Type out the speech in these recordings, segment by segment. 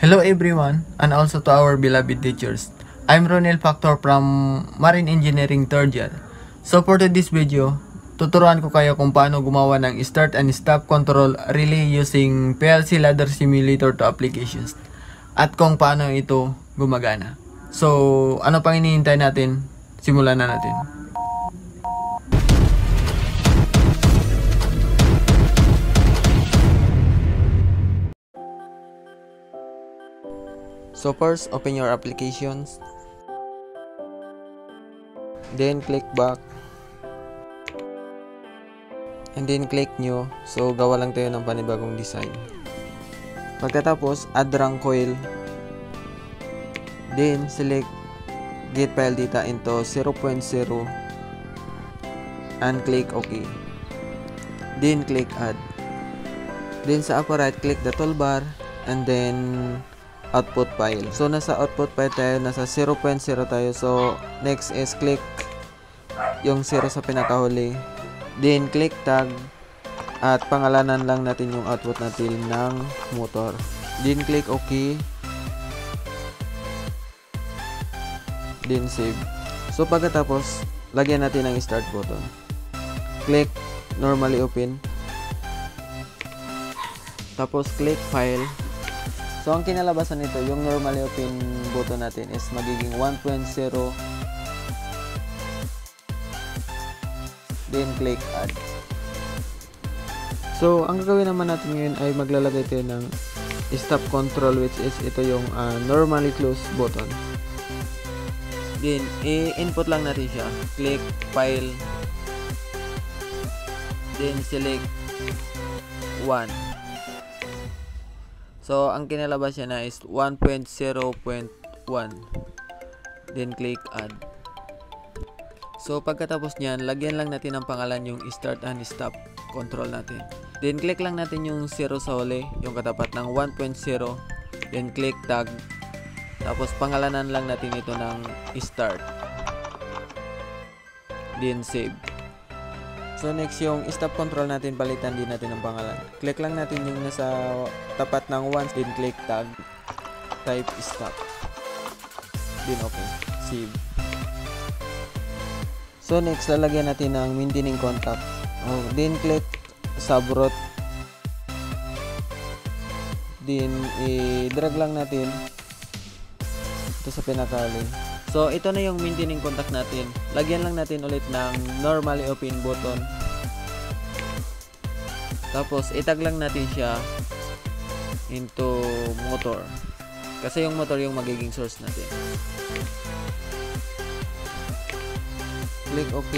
Hello everyone, and also to our beloved teachers. I'm Ronel Factor from Marine Engineering 3rd year. So for today's video, tuturuan ko kayo kung paano gumawa ng start and stop control relay using PLC ladder simulator to applications. At kung paano ito gumagana. So, ano pang hinihintay natin? Simulan na natin. So first, open your applications. Then click back. And then click new. So gawa lang tayo ng panibagong design. Pagkatapos, add rank coil. Then select get file data into 0.0 and click OK. Then click add. Then sa upper right, click the toolbar and then output file. So, nasa output file tayo, nasa 0.0 tayo. So, next is click yung 0 sa pinakahuli. Then, click tag at pangalanan lang natin yung output natin ng motor. Then, click OK. Then, save. So, pagkatapos, lagyan natin ang start button. Click normally open. Tapos, click file. So, ang kinalabasan nito, yung normally open button natin is magiging 1.0 then click add. So, ang gagawin naman natin ngayon ay maglalagay tayo ng stop control which is ito yung uh, normally close button. Then, i-input lang natin siya. Click file then select 1 So, ang kinalabas niya na is 1.0.1. Then, click add. So, pagkatapos niyan, lagyan lang natin ng pangalan yung start and stop control natin. Then, click lang natin yung 0 sa huli, yung katapat ng 1.0. Then, click tag. Tapos, pangalanan lang natin ito ng start. Then, save. So next yung stop control natin palitan din natin ng pangalan. Click lang natin yung nasa tapat ng once then click tag type stop. Then okay. Save. So next lalagyan natin ng maintaining contact. Oh, then click subroute. Then i-drag lang natin ito sa pinakali. So, ito na yung maintaining contact natin. Lagyan lang natin ulit ng normally open button. Tapos, itag lang natin siya into motor. Kasi yung motor yung magiging source natin. Click OK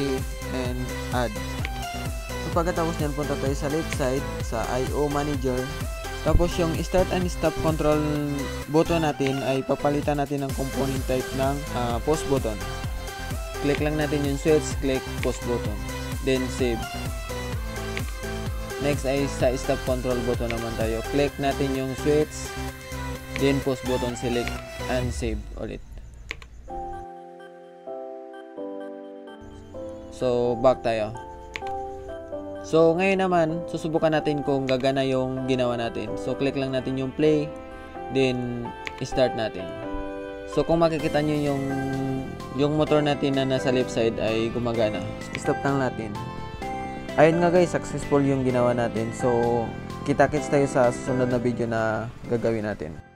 and add. So, pagkatapos nyan, punta tayo sa left side, sa IO Manager. Tapos yung start and stop control button natin ay papalitan natin ng component type ng uh, post button. Click lang natin yung switch, click post button. Then save. Next ay sa stop control button naman tayo. Click natin yung switch, then post button, select and save ulit. So back tayo. So, ngayon naman, susubukan natin kung gagana yung ginawa natin. So, click lang natin yung play, then start natin. So, kung makikita nyo yung, yung motor natin na nasa left side ay gumagana. Stop lang natin. Ayun nga guys, successful yung ginawa natin. So, kita-kits tayo sa susunod na video na gagawin natin.